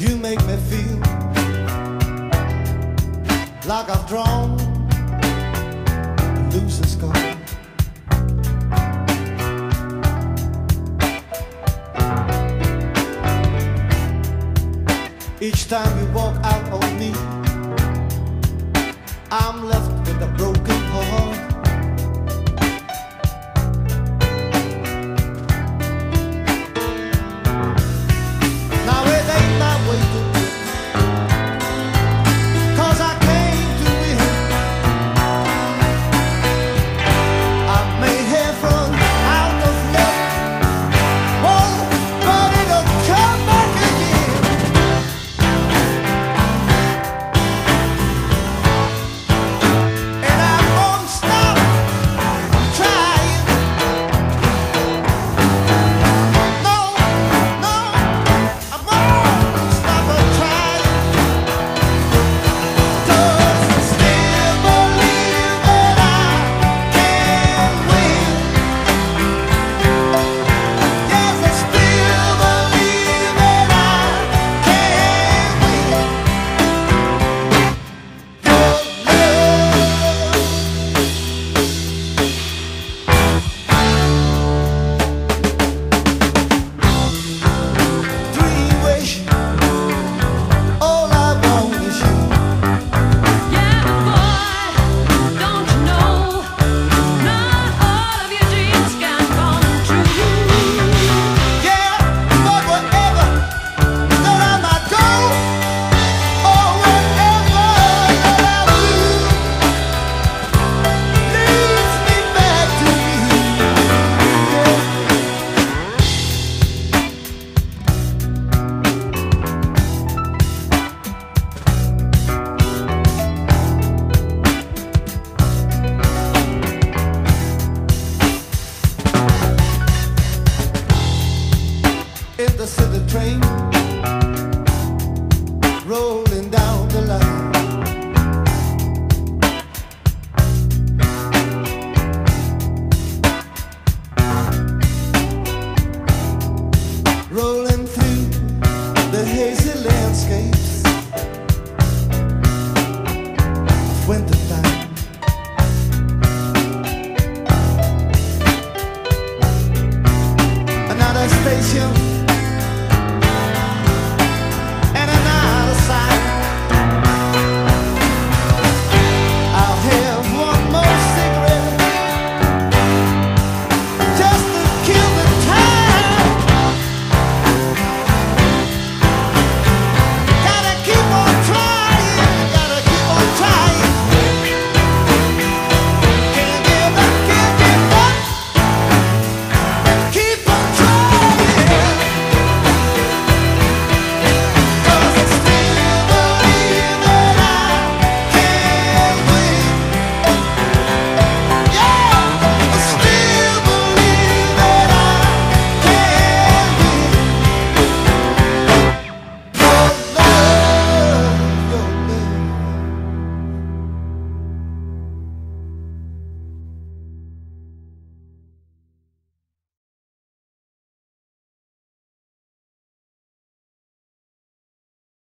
You make me feel like I've drawn a loser's card. Each time you walk out on me, I'm left with a broken heart. us to the train. Roll